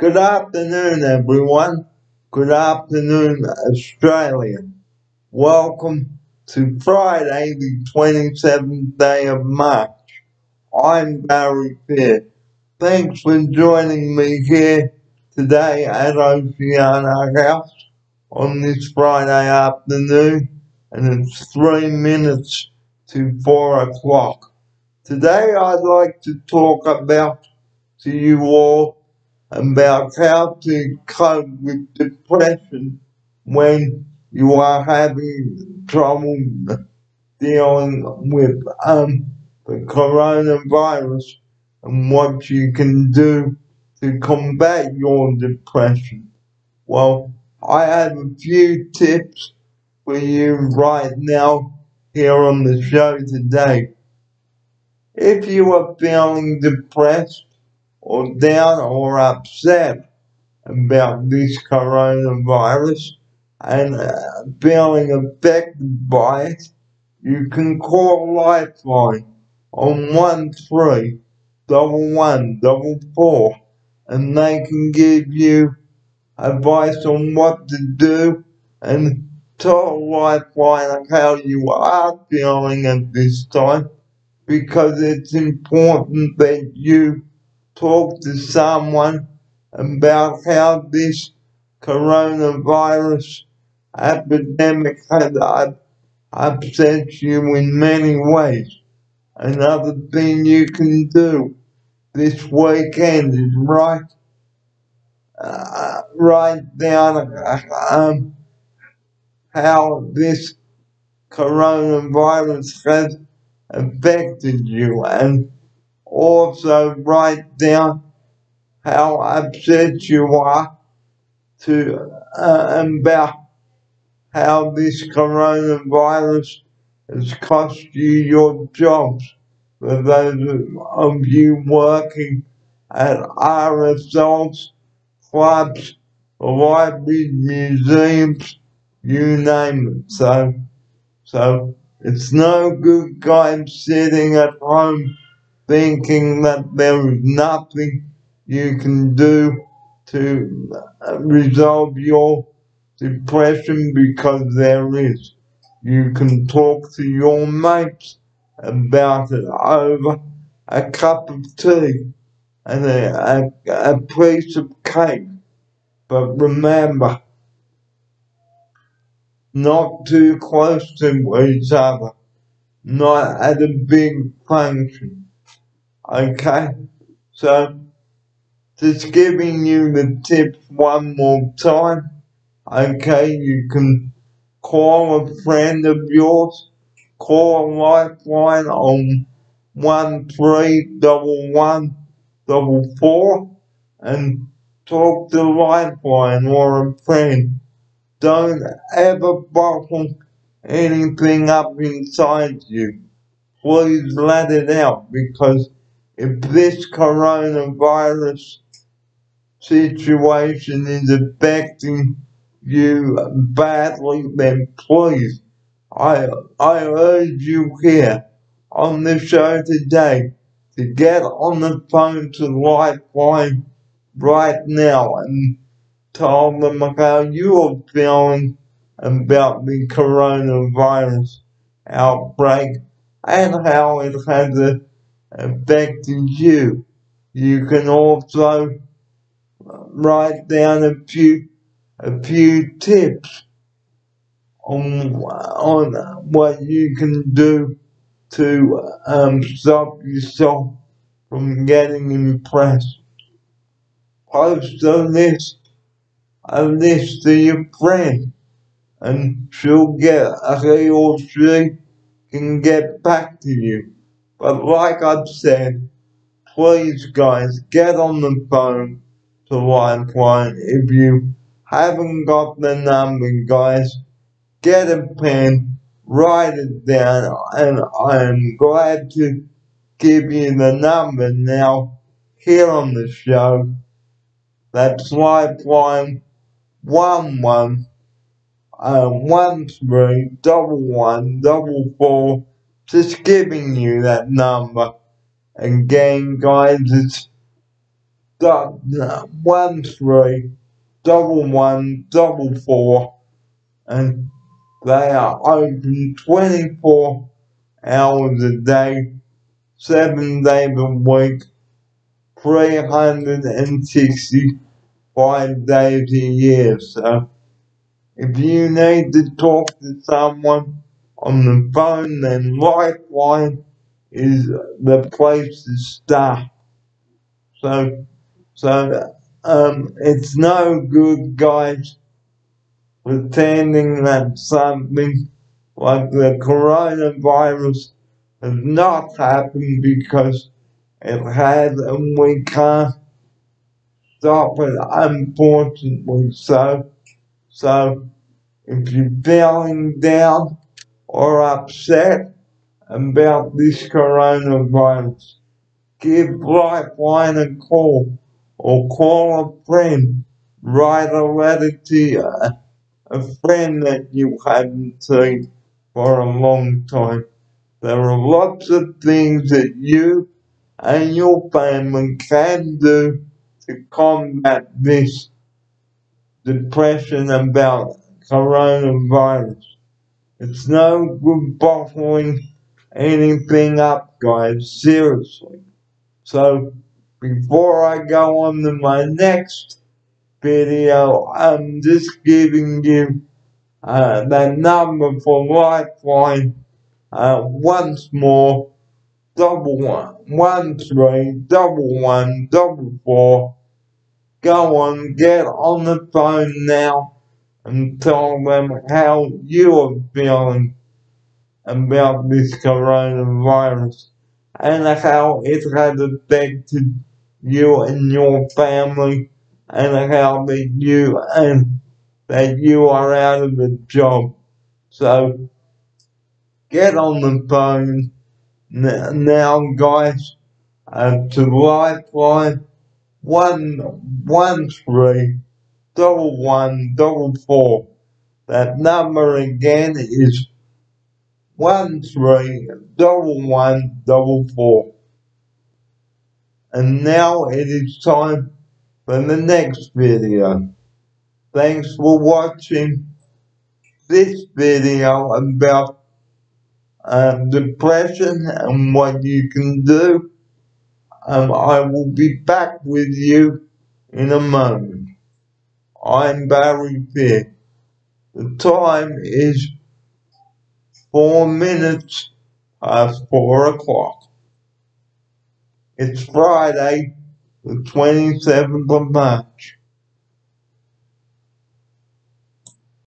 Good afternoon, everyone. Good afternoon, Australia. Welcome to Friday, the 27th day of March. I'm Barry Fear. Thanks for joining me here today at Oceana House on this Friday afternoon, and it's three minutes to four o'clock. Today, I'd like to talk about to you all about how to cope with depression when you are having trouble dealing with um, the coronavirus and what you can do to combat your depression. Well, I have a few tips for you right now here on the show today. If you are feeling depressed or down or upset about this coronavirus and uh, feeling affected by it, you can call Lifeline on one three double one double four and they can give you advice on what to do and tell Lifeline how you are feeling at this time because it's important that you talk to someone about how this coronavirus epidemic has upset you in many ways. Another thing you can do this weekend is write uh, write down um, how this coronavirus has affected you and also write down how upset you are to uh, about how this coronavirus has cost you your jobs for those of you working at RSLs, clubs, libraries, museums, you name it. So, so it's no good guys sitting at home thinking that there is nothing you can do to uh, resolve your depression because there is. You can talk to your mates about it over a cup of tea and a, a, a piece of cake. But remember, not too close to each other, not at a big function. Okay? So, just giving you the tip one more time. Okay, you can call a friend of yours, call lifeline on one three double one double four and talk to lifeline or a friend. Don't ever bottle anything up inside you. Please let it out because if this coronavirus situation is affecting you badly, then please, I, I urge you here on the show today to get on the phone to Lifeline right now and tell them how you are feeling about the coronavirus outbreak and how it has affected you. You can also write down a few a few tips on on what you can do to um, stop yourself from getting impressed. Post a list, a list to your friend, and she'll get, he or she can get back to you. But like I've said, please guys, get on the phone to Lifeline if you haven't got the number, guys, get a pen, write it down, and I'm glad to give you the number now here on the show. That's Lifeline one one uh, one three double one double four. Just giving you that number. Again, guys, it's one three double one double four and they are open 24 hours a day, seven days a week, 365 days a year. So if you need to talk to someone on the phone, then Lifeline is the place to start. So, so um, it's no good, guys, pretending that something like the coronavirus has not happened because it has and we can't stop it, unfortunately. So, so if you're feeling down or upset about this coronavirus, give Lifeline a call or call a friend, write a letter to a, a friend that you haven't seen for a long time. There are lots of things that you and your family can do to combat this depression about coronavirus. It's no good bottling anything up, guys, seriously. So, before I go on to my next video, I'm just giving you uh, the number for Lifeline uh, once more, double one, one three, double one, double four. Go on, get on the phone now and tell them how you are feeling about this coronavirus and how it has affected you and your family and how that you and that you are out of a job. So get on the phone now, guys, uh, to Lifeline one one three double one double four. That number again is one three double one double four. And now it is time for the next video. Thanks for watching this video about um, depression and what you can do. Um, I will be back with you in a moment. I'm Barry Fear. The time is four minutes past four o'clock. It's Friday, the 27th of March.